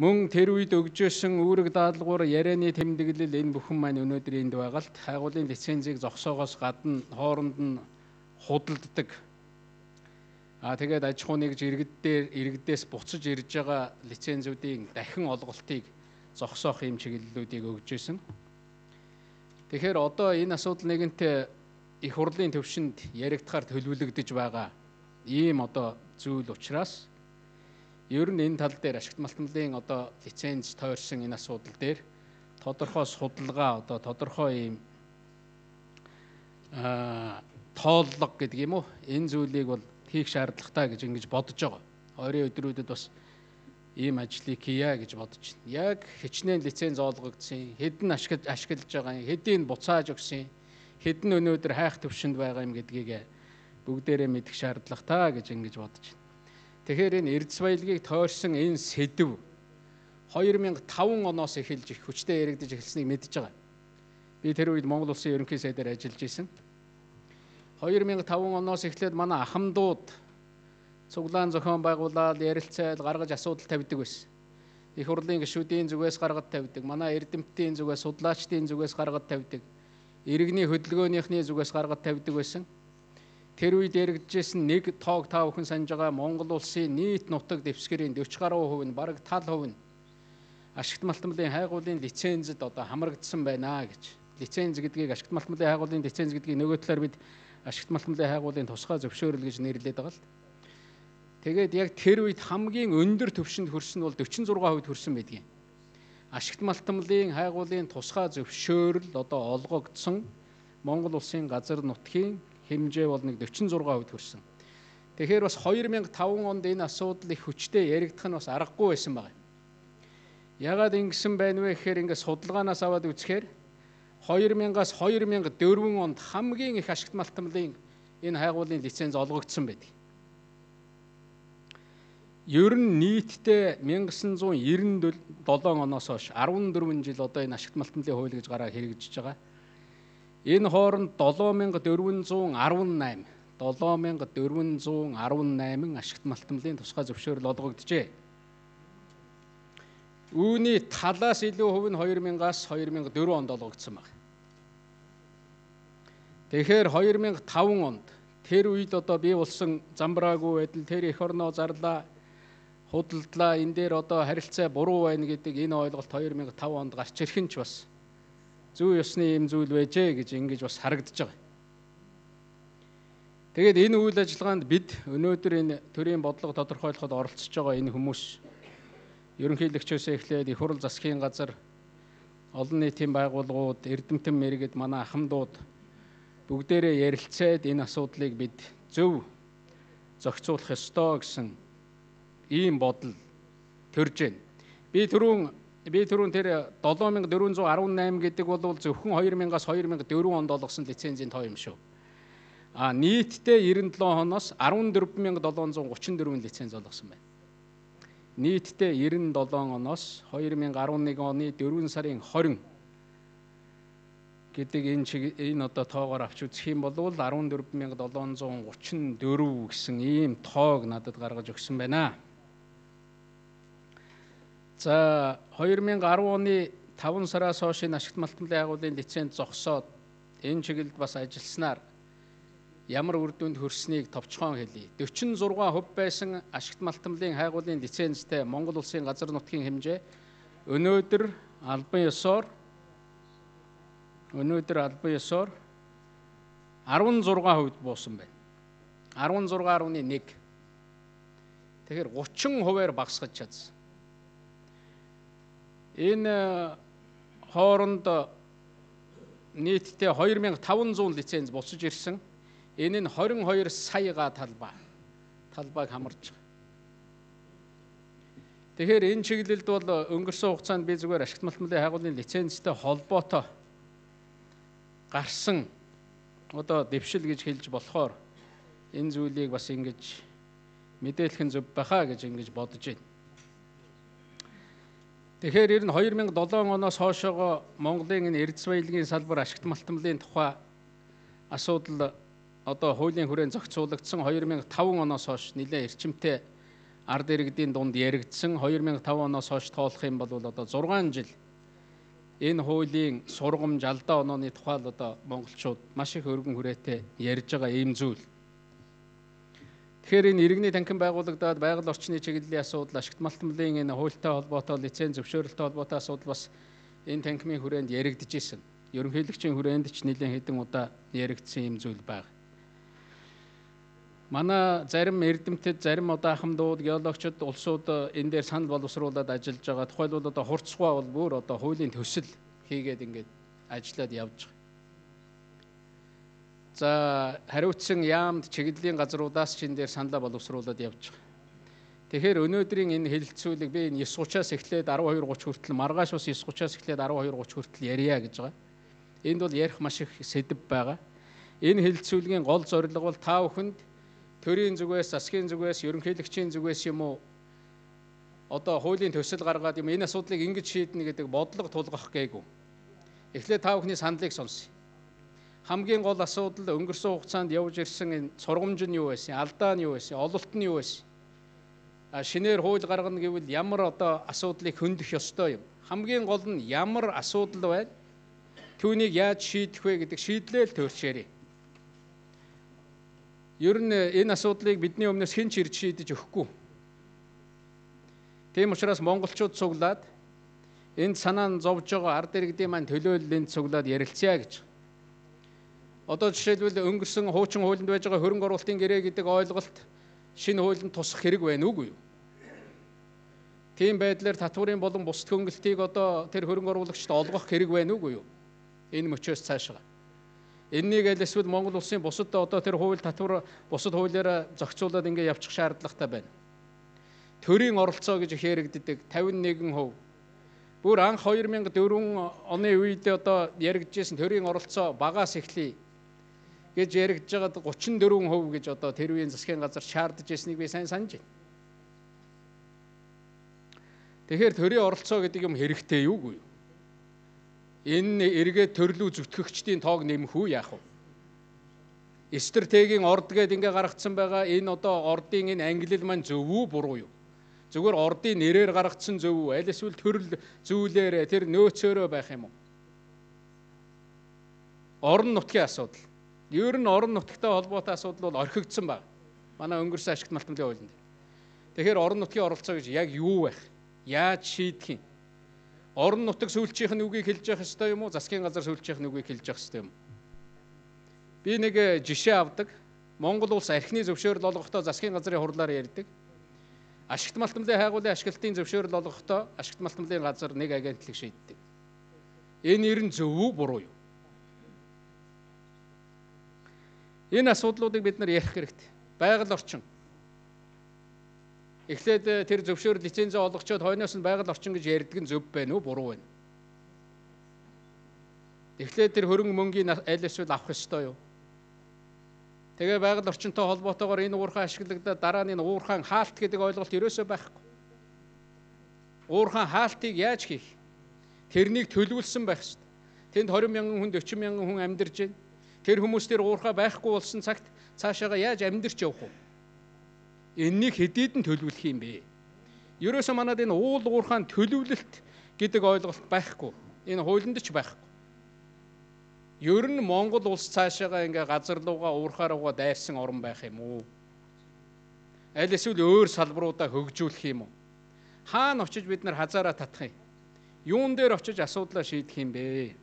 Мөн тэр үед өгжөөсөн үүрэг даалгавар ярианы тэмдэглэл энэ бүхэн маань өнөөдөр энд байгалт хайгуулын лицензийг зогсоогоос гадна хооронд нь худалддаг. Аа тэгээд аж ахуй нэгж иргэдээр иргэдээс буцаж ирж байгаа лицензүүдийн дахин олголтыг зогсоох юм чиглэлүүдийг өгж исэн. Тэгэхээр одоо энэ асуудал нэгэнтээ их хурлын төвшөнд яригдахаар төлөвлөгдөж байгаа ийм одоо зүйл учраас ер нь энэ тал дээр ашигт малтмлын одоо лиценз тойрсон энэ асуудал дээр тодорхой судалгаа одоо тодорхой ийм аа тооллого гэдэг юм уу энэ зүйлийг бол хийх шаардлагатай гэж ингэж бодож байгаа. Ойрын өдрүүдэд бас ийм ажлыг хийя гэж бодож байна. Яг хичнээн лиценз олгогдсон, хэдэн ашиглаж ашиглаж байгаа, хэдийн буцааж өгсөн, хэдэн өнөөдөр хайх төвшөнд байгаа юм гэдгийг бүгдээрээ мэдэх шаардлагатай гэж ингэж бодож байна. Тэгэхээр энэ эрдэс баялагийг тойрсон энэ сэдв 2005 оноос эхэлж их хүчтэй яригдж эхэлснийг мэдж байгаа. Би тэр үед Монгол Улсын ерөнхий сайдаар ажиллаж исэн. 2005 оноос эхлээд манай ахмадууд цуглаан зохион байгуулаад ярилцаад гаргаж асуудал тавьдаг байсан. Их хурлын гишүүдийн зүгээс гаргад тавьдаг. Манай эрдэмтдийн зүгээс, судлаачдын зүгээс гаргад тавьдаг. Иргэний хөдөлгөөнийхний зүгээс гаргад тавьдаг байсан. Тэр үед яригджсэн нэг тоог та бүхэн санаж байгаа Монгол улсын нийт нутаг дэвсгэрийн 40 гаруй хувь нь бараг тал хувь нь ашигт малтмлын хайгуулын лицензэд одоо хамрагдсан байна гэж. Лиценз гэдгийг ашигт малтмлын хайгуулын лиценз гэдгийг нөгөө талаар бид ашигт малтмлын хайгуулын тусгай зөвшөөрөл гэж нэрлэдэг л. Тэгээд яг тэр үед хамгийн өндөр төвшөнд хүрсэн нь бол 46% хүрсэн байдгийн. Ашигт малтмлын хайгуулын тусгай зөвшөөрөл одоо олгогдсон Монгол улсын газар нутгийн хэмжээ бол нэг 46% хүрсэн. Тэгэхээр бас 2005 онд энэ асуудал их хүчтэй яригдах нь бас аргагүй байсан байна. Ягаад ингэсэн байна вэ гэхээр ингээд судалгаанаас аваад үзэхээр 2000-аас 2004 онд хамгийн их ашигт малтмлын энэ хайгуулын лиценз олгогдсон байдаг. Ер нь нийтдээ 1997 оноос хойш 14 жил одоо энэ ашигт малтмлын хууль гэж гараа хэрэгжиж байгаа Энэ хооронд 7418 7418 ашигт малтмлын тусгай зөвшөөрөл олгогджээ. Үүний талаас илүү хувь нь 2000-аас 2004 онд олгогдсон байна. Тэгэхээр 2005 онд тэр үед одоо бий болсон замбраагүй байдал тэр эх орноо зарлаа худалдлаа энэ дээр одоо харилцаа буруу байна гэдэг энэ ойлголт 2005 онд гарч ирхэн ч бас зүй ёсны юм зүйл байжээ гэж ингэж бас харагдаж байгаа. Тэгээд энэ үйл ажиллагаанд бид өнөөдөр энэ төрийн бодлого тодорхойлоход оролцож байгаа энэ хүмүүс ерөнхийлөгчөөс эхлээд их хурл засгийн газар олон нийтийн байгууллагууд эрдэмтэн мэрэгд манай ахмадууд бүгдээрээ ярилцаад энэ асуудлыг бид зөв зохицуулах ёстой гэсэн ийм бодол төрж байна. Би түрүүн би түрүүн тэр 7418 гэдэг бол зөвхөн 2000-аас 2004 онд олгосон лицензийн тоо юм шүү. А нийтдээ 97 хоноос 14734 лиценз олгосон байна. Нийтдээ 97 оноос 2011 оны 4 сарын 20 гэдэг энэ чиг энэ одоо тоогоор авч үзэх юм бол 14734 гэсэн ийм тоог надад гаргаж өгсөн байна. За 2010 оны 5 сараас хойш энэ ашигт малтмлын агуулгын лиценз зогсоод энэ чиглэлд бас ажилласнаар ямар үр дүнд хүрснийг товчхон хэлье. 46% байсан ашигт малтмлын хайгуулын лицензтэй Монгол улсын газар нутгийн хэмжээ өнөөдөр албан ёсоор өнөөдөр албан ёсоор 16% буусан байна. 16.1. Тэгэхээр 30%-аар багасгаж чадсан. Энэ хооронд нийтдээ 2500 лиценз босож ирсэн. Энэ нь 22 саяга талбай талбайг хамарч байгаа. Тэгэхээр энэ чиглэлд бол өнгөрсөн хугацаанд би зүгээр ашигт малтмлын хайгуулын лицензтэй холбоотой гарсан одоо дэвшил гэж хэлж болохоор энэ зүйлийг бас ингэж мэдээлэх нь зөв байхаа гэж ингэж бодож байна. Тэгэхээр ер нь 2007 оноос хойшоо Монголын энэ эрдэс баялагын салбар ашигт малтмлын тухай асуудал одоо хуулийн хүрээнд зохицуулагдсан 2005 оноос хойш нэлээд эрчимтэй ард иргэдийн дунд яригдсан 2005 оноос хойш тоолох юм бол одоо 6 жил энэ хуулийн сургамж алдаа онооны тухай л одоо монголчууд маш их өргөн хүрээтэй ярьж байгаа ийм зүйл. Тэгэхээр энэ иргэний танхим байгуулагдаад байгаль орчны чиглэлийн асуудал, ашигт малтмлын энэ хуультай холбоотой лиценз зөвшөөрөлтэй холбоотой асуудал бас энэ танхимын хүрээнд яригдж исэн. Ерөнхийлөгчийн хүрээнд ч нэлээд хэдэн удаа яригдсан ийм зүйл байна манай зарим эрдэмтэд, зарим удаахамдууд, геологчид, улсууд энэ дээр санал боловсруулад ажиллаж байгаа. Тухайлбал одоо хурцгаа бол бүр одоо хуулийн төсөл хийгээд ингээд ажиллаад явж байгаа. За хариуцсан яамд чиглэлийн газруудаас ч энэ дээр саналаа боловсруулад явж байгаа. Тэгэхээр өнөөдрийн энэ хэлэлцүүлэг би энэ 9:30-аас эхлээд 12:30 хүртэл маргааш бас 9:30-аас эхлээд 12:30 хүртэл ярья гэж байгаа. Энд бол ярих маш их сэдв байгаа. Энэ хэлэлцүүлгийн гол зорилго бол та бүхэнд төрийн зүгээс, засгийн зүгээс, ерөнхийлөгчийн зүгээс юм уу одоо хуулийн төсөл гаргаад юм энэ асуудлыг ингэж шийднэ гэдэг бодлого тулгах гээгүй. Эхлээд та бүхний саналыг сонсъё. Хамгийн гол асуудал өнгөрсөн хугацаанд явж ирсэн энэ сургамж нь юу байсан, алдаа нь юу байсан, ололт нь юу байсан. А шинээр хууль гаргана гэвэл ямар одоо асуудлыг хөндөх ёстой юм. Хамгийн гол нь ямар асуудал байна? Түүнийг яаж шийдэх вэ гэдэг шийдлэл төрчээрэй. Ер нь энэ асуудлыг бидний өмнөөс хэн ч ирж шийдэж өгөхгүй. Тийм учраас монголчууд цуглаад энд санаа нь зовж байгаа ард иргэдийн маань төлөөллөнд цуглаад ярилцъя гэж. Одоо жишээлбэл өнгөрсөн хуучин хуулинд байж байгаа хөрөнгө оруулалтын гэрээ гэдэг ойлголт шинэ хуулинд тусах хэрэг байна уугүй юу? Тийм байдлаар татварын болон бусд хөнгөлтийг одоо тэр хөрөнгө оруулагчид олгох хэрэг байна уугүй юу? Энэ мөчөөс цаашаа. Эннийг аль эсвэл Монгол улсын бусад одоо тэр хууль татвар бусад хуулиараа зохицуулаад ингэ явчих шаардлагатай байна. Төрийн оролцоо гэж их яригддаг 51%. Бүр анх 2004 оны үед одоо яригджсэн төрийн оролцоо багаас эхлэе гэж яригдж байгаад 34% гэж одоо тэр үеийн засгийн газар шаардж ирснийг би сайн санаж байна. Тэгэхээр төрийн оролцоо гэдэг юм хэрэгтэй юугүй юу? энэ эргээд төрлөө зүтгэгчдийн тоог нэмэх үү яах вэ? Стратегийн орд гээд ингээ гаргацсан байгаа энэ одоо ордын энэ ангилал маань зөв үү буруу юу? Зүгээр ордын нэрээр гаргацсан зөв үү? Аль эсвэл төрөл зүйлээр тэр нөөцөөрөө байх юм уу? Орон нутгийн асуудал. Ер нь орон нутгтай холбоотой асуудал бол орхигдсан байна. Манай өнгөрсөн ашигт малтмлын хуулинд. Тэгэхээр орон нутгийн оролцоо гэж яг юу байх? Яаж шийдэх юм? орон нутаг сүүлчийнх нь үгийг хэлж явах ёстой юм уу? Засгийн газар сүүлчийнх нь үгийг хэлж явах ёстой юм уу? Би нэг э, жишээ авдаг. Монгол улс архины зөвшөөрөл олгохдоо засгийн газрын хурлаар ярьдаг. Ашигт малтмлын хайгуулын ашиглалтын зөвшөөрөл олгохдоо ашигт малтмлын газар нэг агентлаг шийддэг. Энэ нэр нь зөв үү буруу юу? Энэ асуудлуудыг бид нар ярих хэрэгтэй. Байгаль орчин Эхлээд э, тэр зөвшөөр лицензээ олгочоод хойноос нь байгаль орчин гэж ярьдаг нь зөв байна уу буруу байна. Эхлээд тэр хөрөнгө мөнгийн аль эсвэл авах ёстой юу? Тэгээ байгаль орчинтой холбоотойгоор энэ уурхай ашиглагдаад дараа нь энэ уурхайн хаалт гэдэг ойлголт ерөөсөө байхгүй. Уурхайн хаалтыг яаж хийх? Тэрнийг төлөвлөсөн байх ёстой. Тэнд 20 мянган хүн 40 мянган хүн амьдарч байна. Тэр хүмүүс тэр уурхай байхгүй болсон цагт цаашаага яаж амьдарч явах вэ? энэнийг хэдийдэн төлөвлөх юм бэ? Ерөөсөө манад энэ уул уурхаан төлөвлөлт гэдэг ойлголт байхгүй. Энэ хуулинд ч байхгүй. Ер нь Монгол улс цаашаага ингээ газар руугаа уурхааруугаа дайрсан орн байх юм уу? Аль эсвэл өөр салбаруудаа хөгжүүлэх юм уу? Хаана очиж бид нар хазаараа татах юм? Юун дээр очиж асуудлаа шийдэх юм бэ?